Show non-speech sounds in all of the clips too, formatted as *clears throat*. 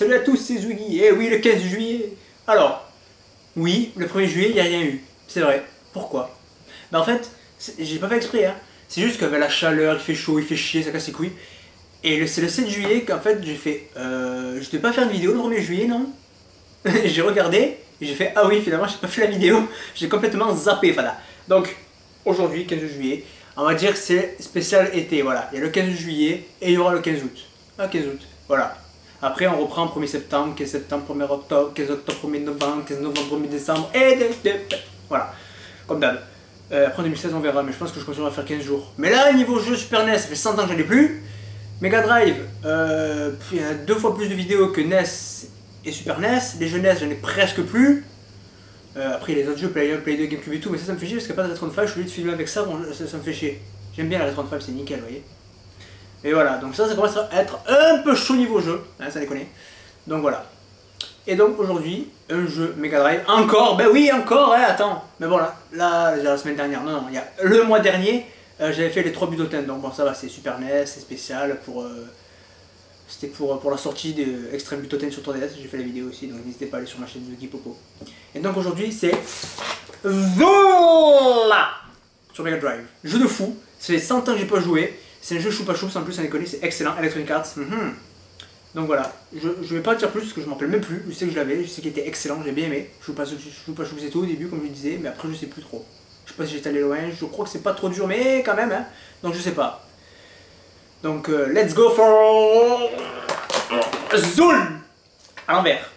Salut à tous, c'est Zwiggy. Eh oui, le 15 juillet. Alors, oui, le 1er juillet, il n'y a rien eu. C'est vrai. Pourquoi? Bah en fait, j'ai pas fait exprès. Hein. C'est juste qu'avec la chaleur, il fait chaud, il fait chier, ça casse les couilles. Et c'est le 7 juillet qu'en fait j'ai fait. Euh, je devais pas faire une vidéo le 1er juillet, non? *laughs* J'ai regardé j'ai fait Ah oui, finalement, j'ai pas fait la vidéo. J'ai complètement zappé, voilà. Donc, aujourd'hui, 15 juillet, on va dire que c'est spécial été, voilà. Il y a le 15 juillet et il y aura le 15 août. Ah, 15 août, voilà. Après, on reprend 1er septembre, 15 septembre, 1er octobre, 15 octobre, 1er novembre, 15 novembre, 1er décembre, et voilà. Comme d'hab. Euh, après en 2016, on verra, mais je pense que je continuerai à faire 15 jours. Mais là, niveau jeu Super NES, ça fait 100 ans que j'en ai plus. Mega Drive, euh, il y a deux fois plus de vidéos que NES et Super NES. Les jeux NES, j'en ai presque plus. Euh, après, les autres jeux, Play 1, Play 2, GameCube et tout, mais ça, ça me fait chier parce qu'il n'y a pas de 35, je suis obligé de filmer avec ça, ça, ça me fait chier. J'aime bien la 35, c'est nickel, vous voyez. Et voilà, donc ça, ça commence à être un peu chaud niveau jeu, hein, ça déconne. Donc voilà. Et donc aujourd'hui, un jeu Mega Drive. Encore Ben oui, encore, hein, attends. Mais bon, là, là la semaine dernière, non, non, il y a le mois dernier, euh, j'avais fait les 3 Budoten. Donc bon, ça va, c'est Super NES, c'est spécial pour. Euh, c'était pour, pour la sortie de Extreme Butoten sur 3DS. J'ai fait la vidéo aussi, donc n'hésitez pas à aller sur ma chaîne de Popo. Et donc aujourd'hui, c'est. Zola Sur Mega Drive. Jeu de fou. Fait 100 ans que j'ai pas joué. C'est un jeu choupa choups en plus, ça déconne, c'est excellent. Electronic Arts. Mhm. Donc voilà, je, je vais pas dire plus parce que je m'en rappelle même plus. Je sais que je l'avais, je sais qu'il était excellent, j'ai bien aimé. Je joue pas, je pas et tout au début, comme je disais, mais après je sais plus trop. Je sais pas si j'étais allé loin, je crois que c'est pas trop dur, mais quand même, hein. Donc je sais pas. Donc euh, let's go for Zool à l'envers.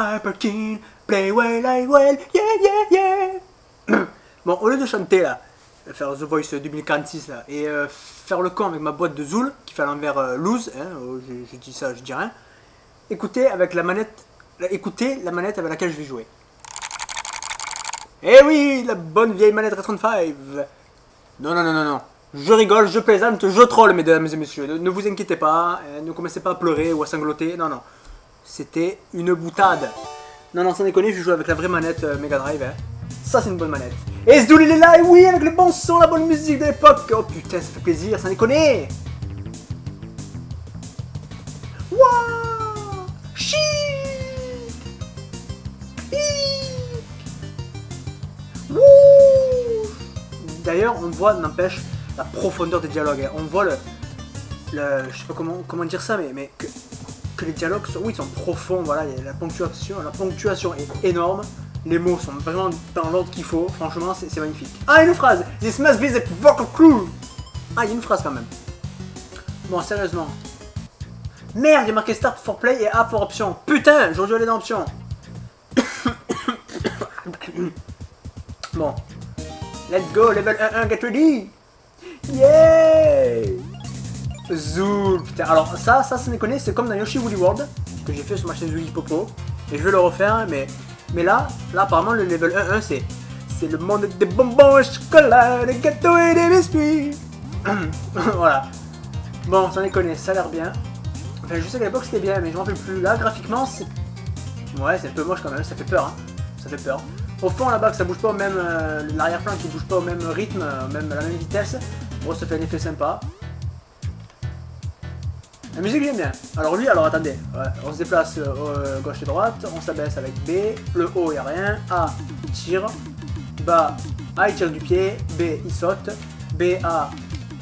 Hyperkin, play well, I well, yeah, yeah, yeah. *coughs* bon, au lieu de chanter là, faire The Voice 2046 là, et euh, faire le con avec ma boîte de Zool, qui fait à l'envers euh, lose, hein, oh, je, dis ça, je dis rien, écoutez avec la manette, écoutez la manette avec laquelle je vais jouer. Eh oui, la bonne vieille manette r 35 Non, non, non, non, non. Je rigole, je plaisante, je troll, mesdames et messieurs. Ne, vous inquiétez pas, hein, ne commencez pas à pleurer ou à sangloter. Non, non. C'était une boutade. Non, non, sans déconner, je joue avec la vraie manette euh, Mega Drive. Hein. Ça, c'est une bonne manette. Et Zdoul, il est là, et oui, avec le bon son, la bonne musique de l'époque. Oh putain, ça fait plaisir, sans déconner. Wouah Chic D'ailleurs, on voit, n'empêche, la profondeur des dialogues. Hein. On voit le, le, je sais pas comment, comment dire ça, mais, mais que les dialogues sont, oui, sont profonds, voilà, la ponctuation, la ponctuation est énorme, les mots sont vraiment dans l'ordre qu'il faut, franchement, c'est magnifique. Ah, une phrase This must be the crew Ah, il y a une phrase quand même. Bon, sérieusement. Merde, il y a marqué Start for Play et A pour Option. Putain, aller dans Option. *coughs* bon. Let's go, level 1, 1, get ready Yeah Zool, putain. Alors ça, ça, ça déconne, c'est comme dans Yoshi Woolly World, que j'ai fait sur ma chaîne Zouli Popo. Et je vais le refaire, mais, mais là, là apparemment le level 1-1 c'est c'est le monde des bonbons au chocolat, des gâteaux et des biscuits. *coughs* voilà. Bon, ça déconne, ça a l'air bien. Enfin, je sais qu'à l'époque c'était bien, mais je m'en rappelle plus. Là, graphiquement, c'est... Ouais, c'est un peu moche quand même, ça fait peur, hein. Ça fait peur. Au fond, là-bas, que ça bouge pas au même... Euh, l'arrière-plan qui bouge pas au même rythme, euh, même à la même vitesse. Bon, ça fait un effet sympa. La musique j'aime bien. Alors lui, alors attendez, on se déplace euh, gauche et droite, on s'abaisse avec B, le haut il a rien, A il tire, bas A il tire du pied, B il saute, B A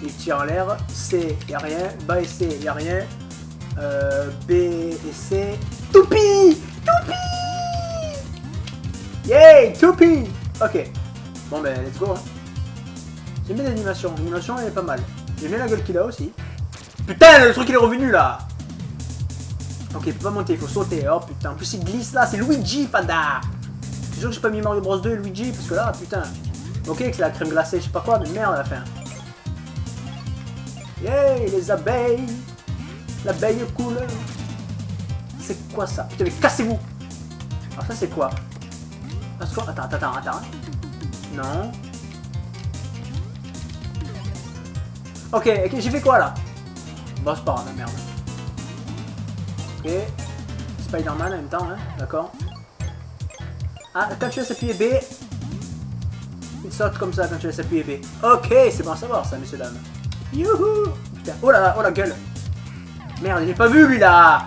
il tire en l'air, C il a rien, bas et C il a rien, euh, B et C, Toupi Toupi Yay Toupi Ok, bon ben let's go. Hein. J'aime bien l'animation, l'animation elle est pas mal. J'aime bien la gueule qu'il a aussi. Putain, le truc il est revenu là Ok, il peut pas monter, il faut sauter. Oh putain, en plus il glisse là, c'est Luigi, Fada C'est sûr que j'ai pas mis Mario Bros 2 et Luigi, parce que là, putain. Ok, c'est la crème glacée, je sais pas quoi, mais merde à la fin. Yay, les abeilles L'abeille cool C'est quoi ça? Putain, mais cassez-vous Alors ça c'est quoi? Attends, attends, attends, attends. Non. Ok, ok, j'ai fait quoi là? Bon, c'est pas grave, merde. Ok. Spider-Man en même temps, hein, d'accord. Ah, quand tu laisses appuyer B, Il saute comme ça quand tu laisses appuyer B. Ok, c'est bon à savoir ça, messieurs, dames. Youhou Putain, oh la, oh la gueule Merde, il est pas vu lui là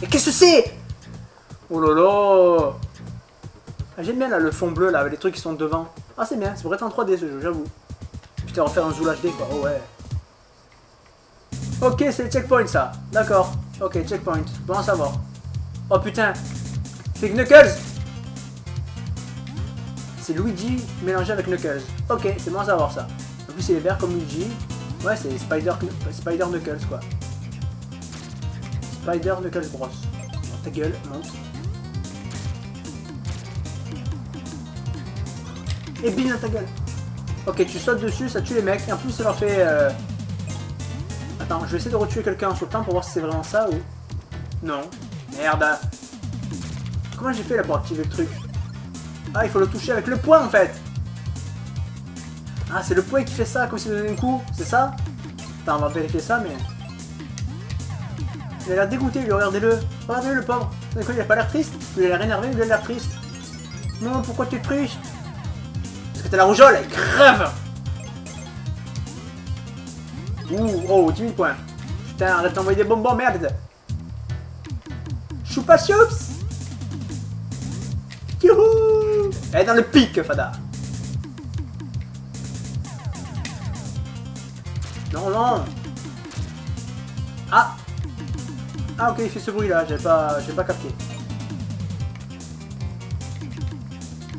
Mais qu'est-ce que c'est? Oh là là ah, J'aime bien là le fond bleu là, avec les trucs qui sont devant. Ah c'est bien, c'est pour être en 3D ce jeu, j'avoue. Putain, on va faire un Zoom HD quoi, oh ouais. Ok, c'est le checkpoint ça. D'accord. Ok, checkpoint. Bon à savoir. Oh putain. C'est Knuckles C'est Luigi mélangé avec Knuckles. Ok, c'est bon à savoir ça. En plus, il est vert comme Luigi. Ouais, c'est Spider, Spider Knuckles quoi. Spider Knuckles Bros. ta gueule, monte. Et bim ta gueule. Ok, tu sautes dessus, ça tue les mecs. Et en plus, ça leur fait... Euh, Attends, je vais essayer de retuer quelqu'un en sautant pour voir si c'est vraiment ça ou... Non. Merde. Comment j'ai fait là pour activer le truc? Ah, il faut le toucher avec le poing en fait Ah, c'est le poing qui fait ça, comme s'il donnait un coup, c'est ça? Attends, on va vérifier ça, mais... Il a l'air dégoûté, lui, regardez-le. Regardez-le, le pauvre. Il a pas l'air triste? Il a l'air énervé, il a l'air triste. Non, pourquoi tu es triste? Parce que t'as la rougeole, elle crève Ouh, oh, 10 000 points. Putain, arrête d'envoyer des bonbons, merde. Choupa Choups Youhou. Elle est dans le pic, Fada. Non, non. Ah. Ah, ok, il fait ce bruit-là, j'ai pas, pas capté.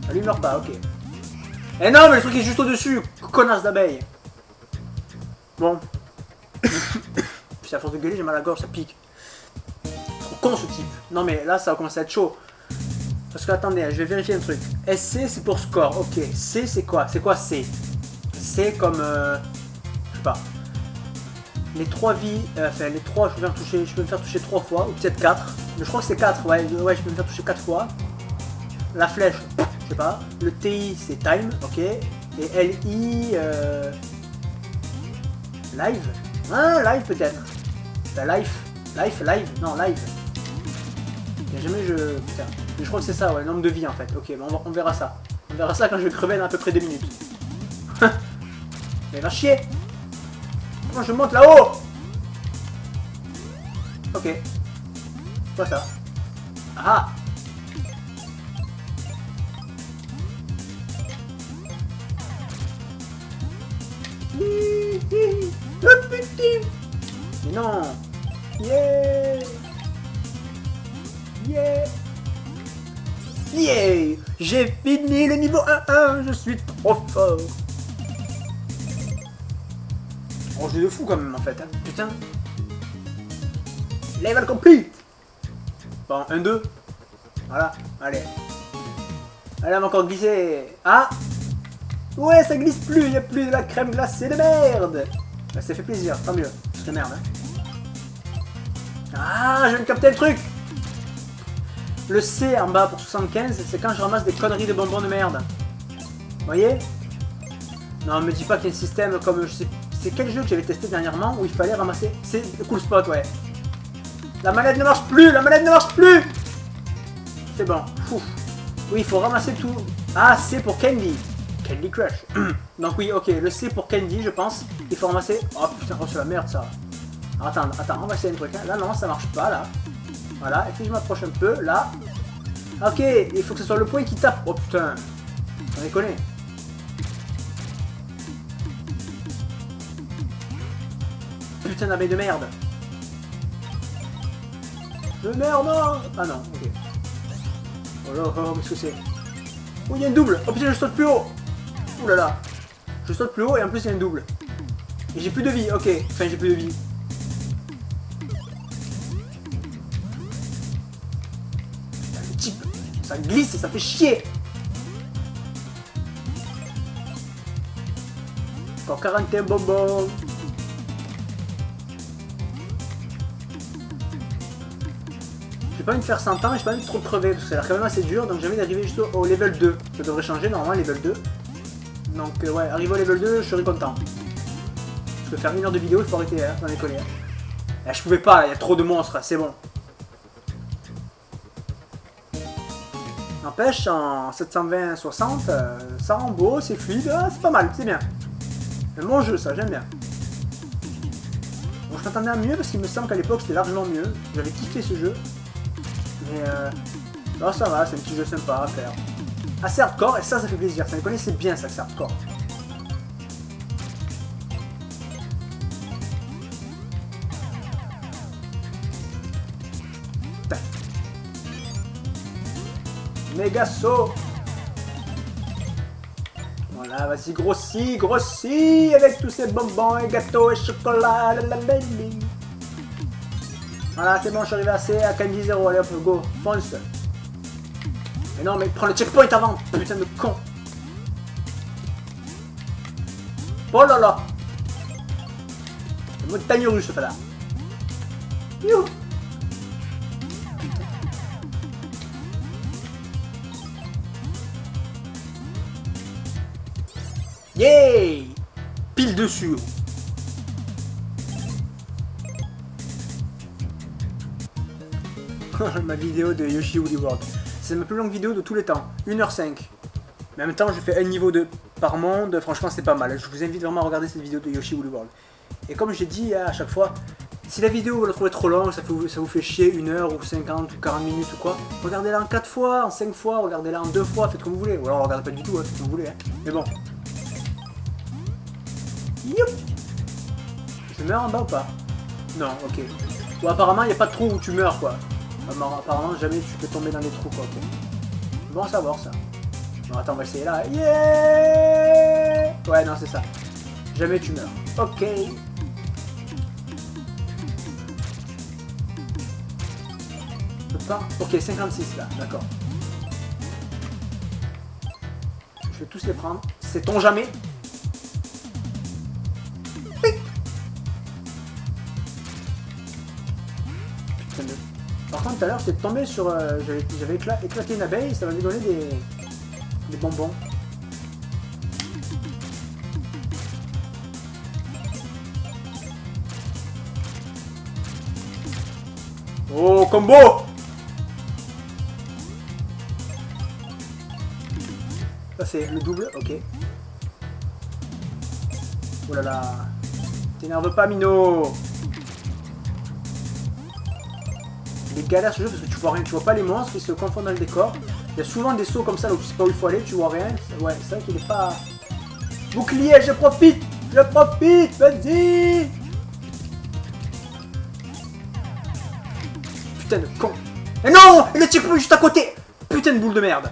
Elle lui meurt pas, ok. Eh non, mais le truc est juste au-dessus, connasse d'abeille. Bon, à force de gueuler, j'ai mal à la gorge, ça pique. Trop con ce type. Non mais là, ça va commencer à être chaud. Parce que attendez, je vais vérifier un truc. SC, c'est pour score. Ok. C, c'est quoi? C'est quoi C? C comme... Euh, je sais pas. Les trois vies, euh, enfin les trois, je peux, me toucher, je peux me faire toucher trois fois, ou peut-être quatre. Mais je crois que c'est quatre, ouais, ouais, je peux me faire toucher quatre fois. La flèche, je sais pas. Le TI, c'est time, ok. Et LI, euh... live Ah, live peut-être. La life. Life, live Non, live. Il a jamais je... Putain. Je crois que c'est ça, ouais, nombre de vie en fait. Ok, bon, on, verra ça. On verra ça quand je vais crever dans à peu près 2 minutes. *laughs* Mais va chier Comment je monte là-haut? Ok. Quoi ça Ah Mais non. Yeah. Yeah. Yeah. J'ai fini le niveau 1-1 Je suis trop fort. Oh, jeu de fou quand même en fait, hein. putain. Level complete. Bon, 1-2 Voilà, allez. On va encore glisser Ah. Ouais, ça glisse plus, il n'y a plus de la crème glacée de merde. Bah, Ça fait plaisir, tant mieux. C'est merde, hein. Ah, je viens de capter le truc Le C en bas pour 75, c'est quand je ramasse des conneries de bonbons de merde. Vous voyez? Non, me dis pas qu'il y a un système comme... je sais C'est quel jeu que j'avais testé dernièrement où il fallait ramasser... C'est cool spot, ouais. La manette ne marche plus La manette ne marche plus C'est bon. Oui, il faut ramasser tout. Ah, C pour Candy. *clears throat* Donc oui, ok, le C pour Candy, je pense. Il faut ramasser... Oh putain, oh, c'est la merde, ça. Attends, attends, on va essayer un truc. Hein. Là, non, ça marche pas, là. Voilà, et puis je m'approche un peu, là. Ok, il faut que ce soit le point qui tape. Oh putain, on déconne. Putain d'abeille de merde. De merde, non Ah non, ok. Oh là, oh, qu'est-ce que c'est Oh, il y a une double Oh putain, je saute plus haut Ouh là là Je saute plus haut et en plus il y a une double. Et j'ai plus de vie, ok. Enfin, j'ai plus de vie. Ça glisse et ça fait chier Encore 41 bonbons J'ai pas envie de faire 100 ans et j'ai pas envie de trop crever parce que c'est quand même assez dur donc j'ai envie d'arriver juste au, level 2. Ça devrait changer normalement level 2. Donc euh, ouais, arriver au level 2, je serai content. Je peux faire une heure de vidéo, il faut arrêter hein, dans les. Eh, je pouvais pas, il y a trop de monstres, c'est bon. N'empêche, en 720-60, euh, ça rend beau, c'est fluide, ah, c'est pas mal, c'est bien. Un bon jeu, ça, j'aime bien. Bon, je m'attendais à mieux parce qu'il me semble qu'à l'époque c'était largement mieux. J'avais kiffé ce jeu. Mais euh, non, ça va, c'est un petit jeu sympa à faire. Assez hardcore, et ça, ça fait plaisir. Ça me connaît, c'est bien ça, c'est hardcore. Méga saut. Voilà, vas-y, grossis, grossis avec tous ces bonbons et gâteaux et chocolat, la la la Voilà, c'est bon, je suis arrivé assez à Candy 0, allez hop, go, fonce Mais non, mais prends le checkpoint avant, putain de con. Oh là là. Montagne russe, ce là Youhou. Yeah. Pile dessus. *laughs* ma vidéo de Yoshi Woolly World. C'est ma plus longue vidéo de tous les temps. 1h05. Mais en même temps, je fais un niveau de par monde. Franchement, c'est pas mal. Je vous invite vraiment à regarder cette vidéo de Yoshi Woolly World. Et comme j'ai dit à chaque fois, si la vidéo vous la trouvez trop longue, ça, vous fait chier une heure ou 50 ou 40 minutes ou quoi, regardez-la en 4 fois, en 5 fois, regardez-la en 2 fois, faites comme vous voulez. Ou alors regardez pas du tout, hein, faites comme vous voulez. Hein. Mais bon, Je meurs en bas ou pas? Non, ok. Ou apparemment, il n'y a pas de trou où tu meurs, quoi. Apparemment, jamais tu peux tomber dans des trous, quoi. Bon savoir, ça. Attends, on va essayer là. Yeah Ouais, non, c'est ça. Jamais tu meurs. Ok. pas Ok, 56, là. D'accord. Je vais tous les prendre. C'est ton jamais contre, tout à l'heure, j'étais tombé sur... Euh, j'avais éclaté une abeille, ça m'avait donné des... des bonbons. Oh, combo Ça, c'est le double, ok. Oh là là T'énerve pas, Mino Il est galère ce jeu parce que tu vois rien, tu vois pas les monstres, ils se confondent dans le décor. Il y a souvent des sauts comme ça, donc tu sais pas où il faut aller, tu vois rien. Ouais, c'est vrai qu'il est pas... Bouclier, je profite Je profite Vas-y Putain de con Et non est checkpoint juste à côté Putain de boule de merde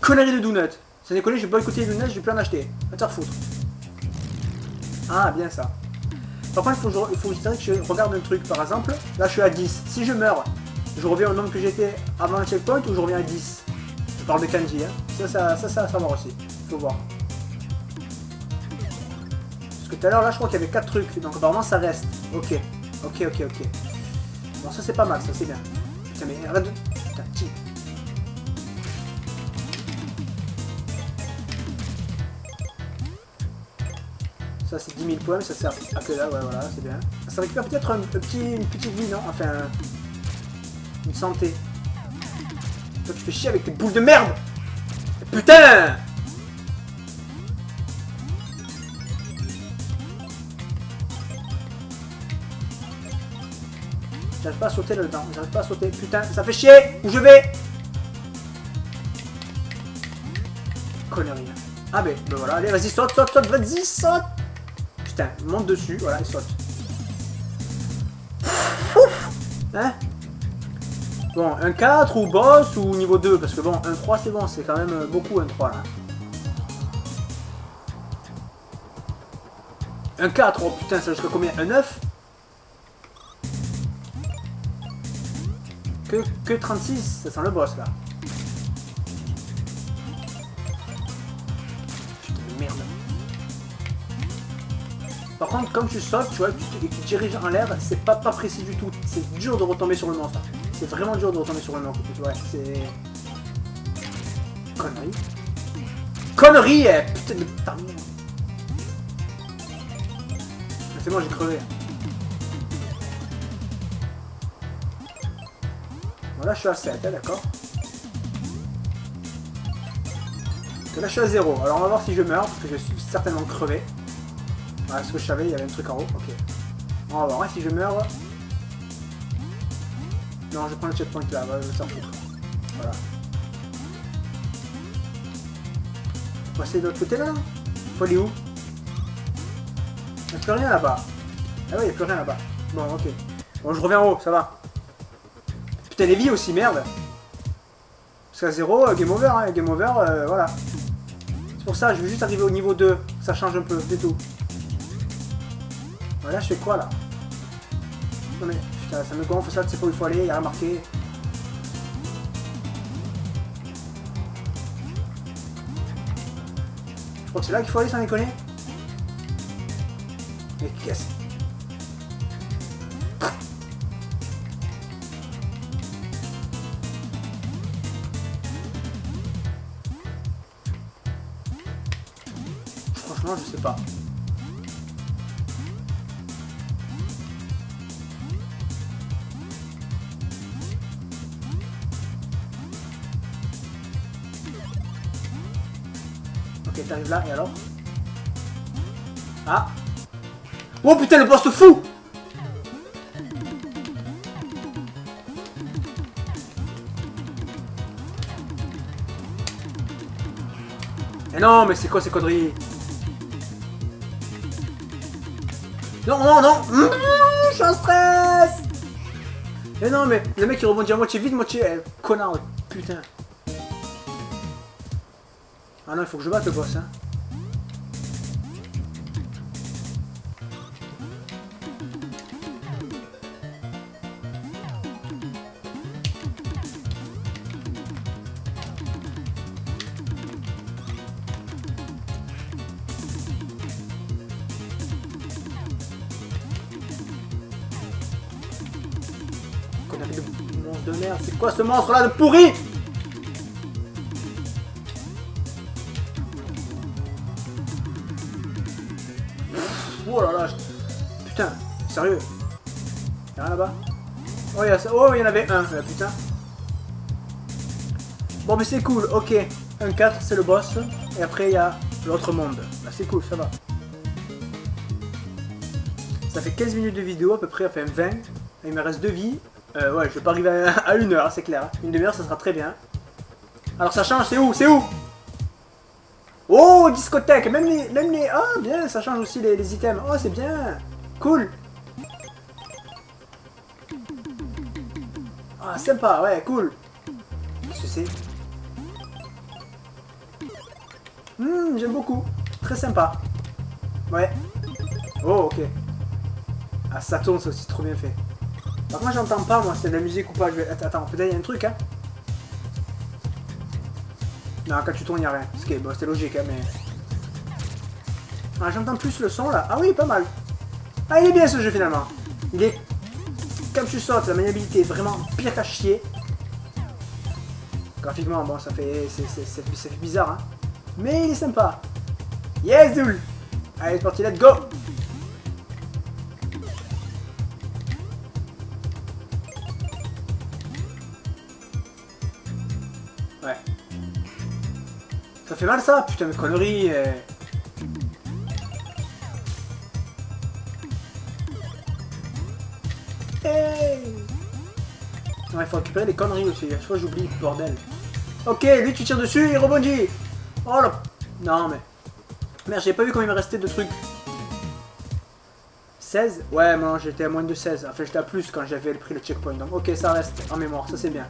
Connerie de donut Ça déconne, j'ai écouté les donuts, j'ai plus en acheter. Va te foutre. Ah, bien ça. Par contre, il faut, il faut que je regarde un truc. Par exemple, là, je suis à 10. Si je meurs, je reviens au nombre que j'étais avant le checkpoint ou je reviens à 10 Je parle de kanji, hein. Ça, ça, ça, ça, ça va aussi. Faut voir. Parce que tout à l'heure, là, je crois qu'il y avait 4 trucs. Donc, apparemment, ça reste. Ok. Ok, ok, ok. Bon, ça, c'est pas mal. Ça, c'est bien. Ça c'est 10 000 points, ça sert à que là, ouais voilà, c'est bien. Ça récupère peut-être un, petit, une petite vie, non? Enfin, une santé. Toi tu fais chier avec tes boules de merde Putain J'arrive pas à sauter là-dedans, j'arrive pas à sauter. Putain, ça fait chier Où je vais? Connerie. Ah ben, ben voilà, allez, vas-y, saute, saute, saute, vas-y, saute Putain, monte dessus, voilà, il saute. Hein? Bon, un 4 ou boss ou niveau 2 Parce que bon, un 3 c'est bon, c'est quand même beaucoup un 3 là. Un 4, oh putain, ça jusqu'à combien? Un 9 que, que 36, ça sent le boss là. contre, quand tu sautes, tu vois, tu diriges en l'air, c'est pas, pas précis du tout. C'est dur de retomber sur le monstre. C'est vraiment dur de retomber sur le monstre. Ouais, c'est. Connerie. Connerie, eh, putain de C'est bon, j'ai crevé. Voilà, je suis à 7, d'accord Là, je suis à 0. Hein, Alors, on va voir si je meurs, parce que je suis certainement crevé. Voilà ce que je savais, il y avait un truc en haut. Ok. On va voir si je meurs. Non, je prends le checkpoint là, va s'en foutre. Voilà. Essayer de l'autre côté là Faut aller où? Il n'y a plus rien là-bas. Ah ouais, il n'y a plus rien là-bas. Bon, ok. Bon, je reviens en haut, ça va. Putain, les vies aussi, merde. Parce qu'à 0, euh, game over, hein. game over, euh, voilà. C'est pour ça, je vais juste arriver au niveau 2. Ça change un peu, c'est tout. Voilà, je fais quoi là Non mais, putain, ça me gonfle ça, tu sais pas où il faut aller, il y a rien marqué. Je crois que c'est là qu'il faut aller sans déconner. Mais qu'est-ce Là, et alors Ah Oh putain, le boss fou Mais non, mais c'est quoi ces conneries Non, non, non Je suis en stress Mais non, mais le mec il rebondit à moitié vite, moitié... Eh, connard, putain Ah non, il faut que je batte le boss, hein. De merde, c'est quoi ce monstre là de pourri? Sérieux Y'a rien là-bas Oh, il y, a ça- oh, il y en avait un, là, putain. Bon, mais c'est cool, ok. Un 4, c'est le boss. Et après, il y a l'autre monde. Bah, c'est cool, ça va. Ça fait 15 minutes de vidéo à peu près, enfin 20. Il me reste deux vies. Euh, ouais, je vais pas arriver à, une heure, c'est clair. Une demi-heure, ça sera très bien. Alors ça change, c'est où? C'est où? Oh, discothèque Même les... Même les... Ah, bien, ça change aussi les, les items. Oh, c'est bien Cool Ah, sympa, ouais, cool Qu'est-ce que c'est Hum, j'aime beaucoup. Très sympa. Ouais. Oh, ok. Ah, ça tourne, ça aussi, trop bien fait. Par contre, j'entends pas, moi, c'est de la musique ou pas. Je vais... Attends, peut-être y a un truc, hein. Non, quand tu tournes, il a rien. Ce qui est- bon, c'est logique, hein, mais... Ah, j'entends plus le son, là. Ah oui, pas mal. Ah, il est bien, ce jeu, finalement. Il est... Comme tu sautes, la maniabilité est vraiment pire qu'à chier. Graphiquement, bon, ça fait... Ça fait bizarre, hein. Mais il est sympa. Yes, Doul Allez, c'est parti, let's go Ouais. Ça fait mal ça? Putain, mais conneries euh. Ouais, il faut récupérer les conneries aussi. À fois, j'oublie, bordel. Ok, lui, tu tires dessus, il rebondit Oh là Non, mais... Merde, j'ai pas vu combien il me restait de trucs. 16 Ouais, moi j'étais à moins de 16. Enfin, j'étais à plus quand j'avais pris le checkpoint. Donc, ok, ça reste en mémoire, ça c'est bien.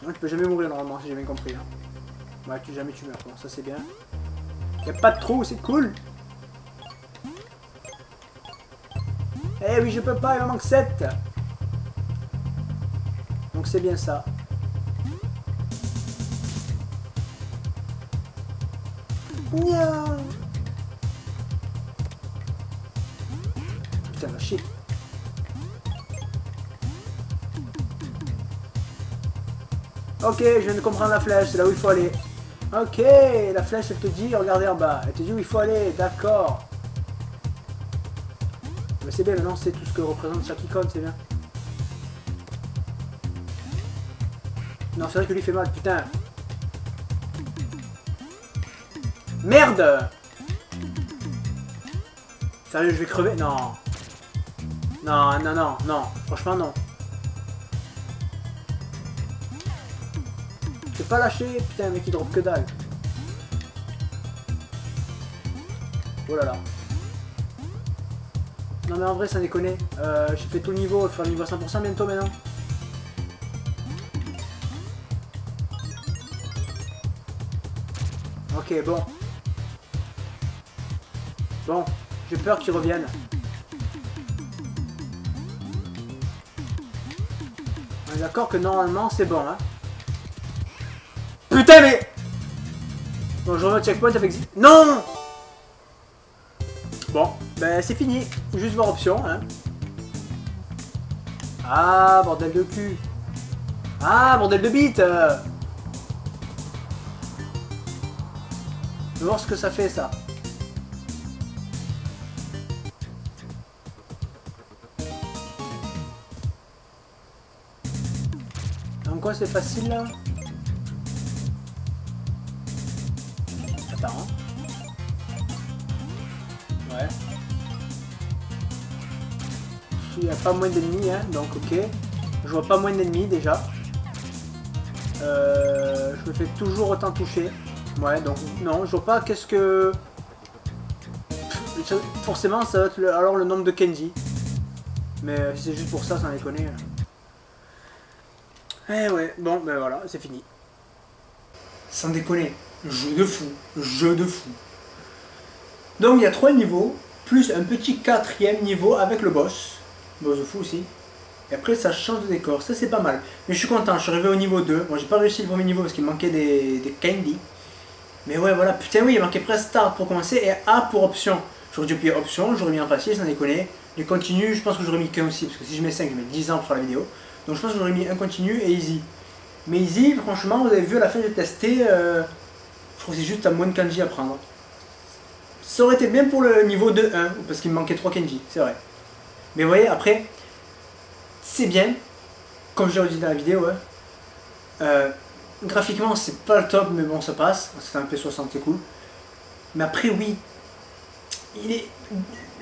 Tu peux jamais mourir normalement, si j'ai bien compris. Hein. Ouais, tu, jamais tu meurs, bon, ça c'est bien. Y'a pas de trou, c'est cool. Eh oui, je peux pas, il me manque 7. Donc c'est bien ça. Nya. Putain, va chier. Ok, je viens de comprendre la flèche, c'est là où il faut aller. Ok, la flèche, elle te dit, regardez en bas. Elle te dit où il faut aller, d'accord. Mais c'est bien, maintenant c'est tout ce que représente chaque icône, c'est bien. Non, c'est vrai que lui fait mal, putain. Merde Sérieux, je vais crever Non. Non, non, non, non. Franchement, non. Je vais pas lâcher. Putain, mec, il drop que dalle. Oh là là. Non mais en vrai ça déconne. Euh, j'ai fait tout le niveau, il faut faire le niveau à 100% bientôt maintenant. Ok bon. Bon, j'ai peur qu'il revienne. On est d'accord que normalement c'est bon hein. Putain mais Bon je remets au checkpoint avec... Non Bon, ben c'est fini. Juste voir option. Hein. Ah, bordel de cul. Ah, bordel de bite. Euh. Vais voir ce que ça fait ça. Donc quoi c'est facile là? Attends. Hein? Il n'y a pas moins d'ennemis, hein, donc ok. Je vois pas moins d'ennemis déjà. Euh, je me fais toujours autant toucher. Ouais, donc non, je vois pas qu'est-ce que... Forcément, ça va être alors le nombre de Kenji. Mais euh, c'est juste pour ça, ça est connu. Eh ouais, bon, ben voilà, c'est fini. Sans déconner, jeu de fou, jeu de fou. Donc il y a trois niveaux, plus un petit quatrième niveau avec le boss. Boss de fou aussi. Et après ça change de décor, ça c'est pas mal. Mais je suis content, je suis arrivé au niveau 2. Bon j'ai pas réussi le premier niveau parce qu'il manquait des, des. Mais ouais voilà, putain oui il manquait presque start pour commencer et A pour option. J'aurais dû appuyer option, j'aurais mis en facile, sans déconner. Les continu, je pense que j'aurais mis qu'un aussi, parce que si je mets 5, je mets 10 ans pour faire la vidéo. Donc je pense que j'aurais mis un continu et easy. Mais easy, franchement, vous avez vu à la fin j'ai testé, euh, je crois que c'est juste à moins de kanji à prendre. Ça aurait été bien pour le niveau 2-1, parce qu'il me manquait 3 Kenji, c'est vrai. Mais vous voyez, après, c'est bien, comme je l'ai dit dans la vidéo, hein. euh, graphiquement c'est pas le top, mais bon ça passe, c'est un P60, c'est cool. Mais après, oui, il est,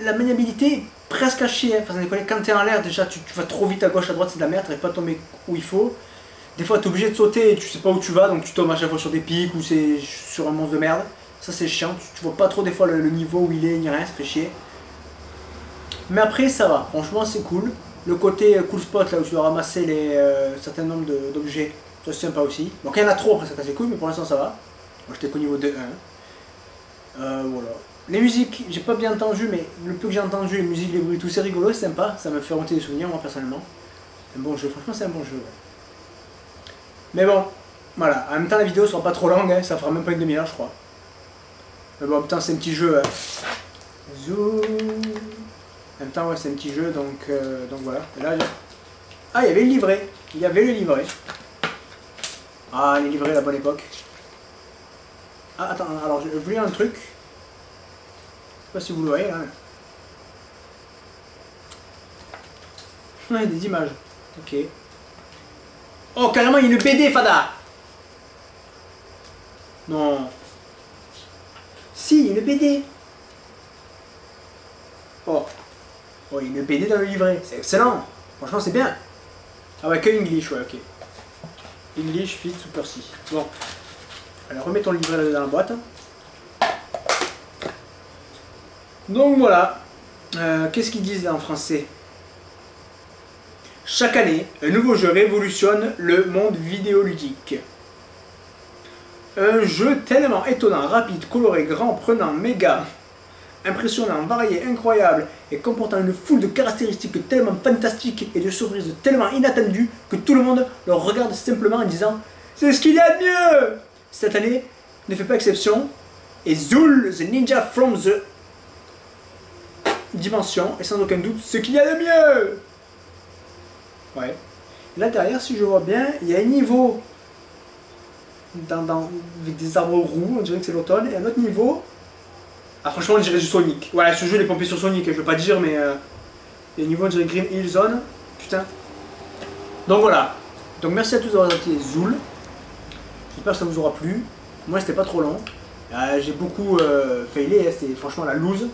la maniabilité est presque à chier. Hein. Quand t'es en l'air, déjà tu, vas trop vite à gauche, à droite, c'est de la merde, t'arrives pas à tomber où il faut. Des fois, t'es obligé de sauter et tu sais pas où tu vas, donc tu tombes à chaque fois sur des pics ou c'est sur un monstre de merde. Ça c'est chiant, tu, vois pas trop des fois le, niveau où il est, ni rien, ça fait chier. Mais après ça va, franchement c'est cool. Le côté euh, cool spot là où tu dois ramasser les euh, certain nombre d'objets, ça c'est sympa aussi. Donc il y en a trop après ça c'est cool, mais pour l'instant ça va. Moi j'étais qu'au niveau de 1. Euh, voilà. Les musiques, j'ai pas bien entendu, mais le peu que j'ai entendu, les musiques, les bruits, tout c'est rigolo, c'est sympa, ça me fait remonter des souvenirs moi personnellement. Un bon jeu, franchement c'est un bon jeu. Mais bon, voilà, en même temps la vidéo sera pas trop longue, hein, ça fera même pas une demi-heure je crois. Mais bon, putain, c'est un petit jeu. Hein. Zoom. En même temps, ouais, c'est un petit jeu, donc, euh, donc voilà. Et là, Ah, il y avait le livret. Il y avait le livret. Ah, les livrets, la bonne époque. Ah, attends, alors, je voulais un truc. Je sais pas si vous le voyez, là. Ouais, des images. Ok. Oh, carrément, il y a une BD, Fada Non. Si, une BD. Oh. Oh, une BD dans le livret. C'est excellent. Franchement, c'est bien. Ah ouais, que English, ouais, ok. English, fit, super si. Bon. Alors, remettons le livret dans la boîte. Donc voilà. Euh, qu'est-ce qu'ils disent en français? Chaque année, un nouveau jeu révolutionne le monde vidéoludique. Un jeu tellement étonnant, rapide, coloré, grand, prenant, méga, impressionnant, varié, incroyable et comportant une foule de caractéristiques tellement fantastiques et de surprises tellement inattendues que tout le monde le regarde simplement en disant C'est ce qu'il y a de mieux Cette année ne fait pas exception et Zul, the ninja from the dimension, est sans aucun doute ce qu'il y a de mieux Ouais. Là derrière, si je vois bien, il y a un niveau avec des arbres roux, on dirait que c'est l'automne, et un autre niveau, ah franchement on dirait du Sonic. Voilà, ce jeu il est pompé sur Sonic, je veux pas dire, mais euh, il y a un niveau on dirait Green Hill Zone, putain. Donc voilà, donc merci à tous d'avoir été Zoul, j'espère que ça vous aura plu, moi c'était pas trop long, Euh, j'ai beaucoup euh, failé, hein, c'était franchement la loose.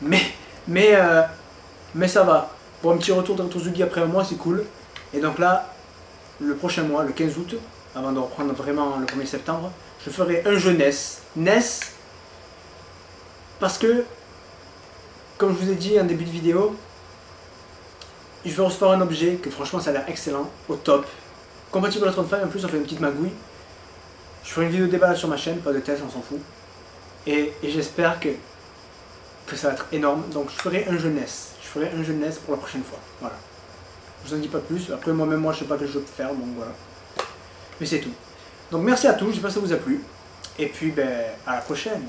Mais, mais, euh, mais ça va. Pour un petit retour de Retosugi après un mois, c'est cool. Et donc là, le prochain mois, le 15 août, avant de reprendre vraiment le 1er septembre, je ferai un jeu NES. NES, parce que, comme je vous ai dit en début de vidéo, je vais recevoir un objet que franchement ça a l'air excellent, au top. Compatible à 35, en plus on fait une petite magouille. Je ferai une vidéo débat sur ma chaîne, pas de test, on s'en fout. Et, j'espère que, que ça va être énorme. Donc je ferai un jeu NES. Je ferai un jeu NES pour la prochaine fois. Voilà. Je vous en dis pas plus. Après moi-même moi je sais pas quel jeu faire, donc voilà. Mais c'est tout. Donc merci à tous, j'espère que ça vous a plu. Et puis ben à la prochaine.